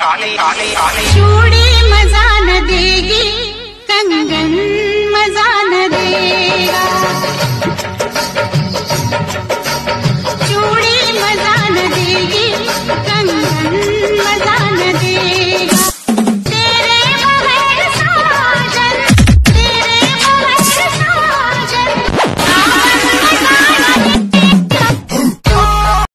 Johnny, Johnny, Johnny.